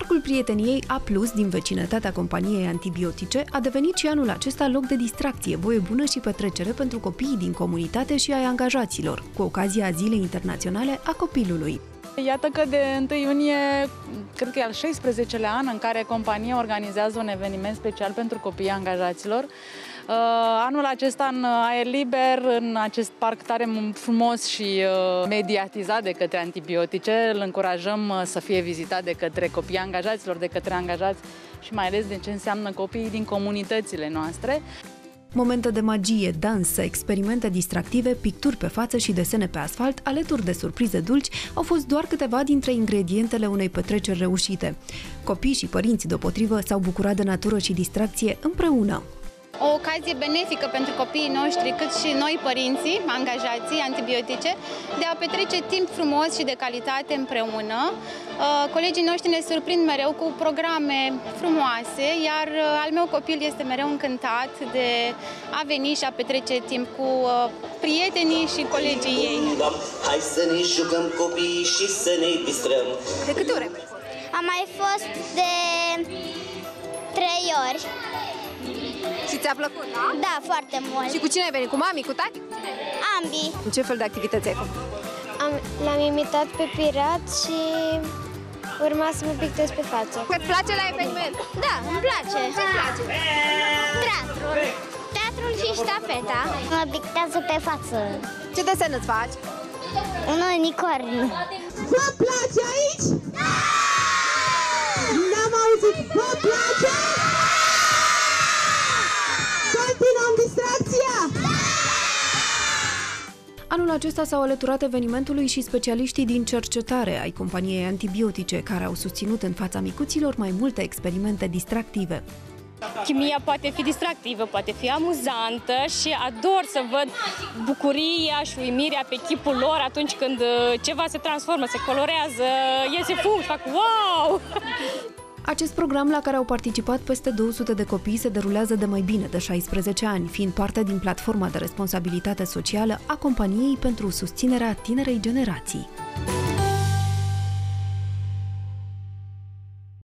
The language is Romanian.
Parcul Prieteniei A+, din vecinătatea companiei antibiotice, a devenit și anul acesta loc de distracție, voie bună și petrecere pentru copiii din comunitate și ai angajaților, cu ocazia Zilei Internaționale a Copilului. Iată că de 1 iunie, cred că e al 16-lea an în care compania organizează un eveniment special pentru copiii angajaților. Uh, anul acesta în aer liber, în acest parc tare frumos și uh, mediatizat de către antibiotice, îl încurajăm uh, să fie vizitat de către copiii angajaților, de către angajați și mai ales de ce înseamnă copiii din comunitățile noastre. Momente de magie, dans, experimente distractive, picturi pe față și desene pe asfalt, alături de surprize dulci, au fost doar câteva dintre ingredientele unei petreceri reușite. Copii și părinți, deopotrivă, s-au bucurat de natură și distracție împreună o ocazie benefică pentru copiii noștri, cât și noi părinții, angajații antibiotice, de a petrece timp frumos și de calitate împreună. Uh, colegii noștri ne surprind mereu cu programe frumoase, iar uh, al meu copil este mereu încântat de a veni și a petrece timp cu uh, prietenii și colegii ei. Hai să ne jucăm copiii și să ne distrăm. De câte ori? Am mai fost de trei ori. Și ți-a plăcut, da? Da, foarte mult. Și cu cine ai venit? Cu mami, cu tati? Ambii. În ce fel de activități ai făcut? L-am imitat pe pirat și urma să mă pictez pe față. Îți place la eveniment? Da, îmi place. Ce-ți place? Teatrul. Teatrul și ștafeta. Mă pictează pe față. Ce desen îți faci? Un unicorn. Vă place aici? Da! N-am auzit. Anul acesta s-au alăturat evenimentului și specialiștii din cercetare ai companiei antibiotice, care au susținut în fața micuților mai multe experimente distractive. Chimia poate fi distractivă, poate fi amuzantă și ador să văd bucuria și uimirea pe chipul lor atunci când uh, ceva se transformă, se colorează, iese fum, fac wow! Acest program, la care au participat peste 200 de copii, se derulează de mai bine de 16 ani, fiind parte din platforma de responsabilitate socială a companiei pentru susținerea tinerei generații.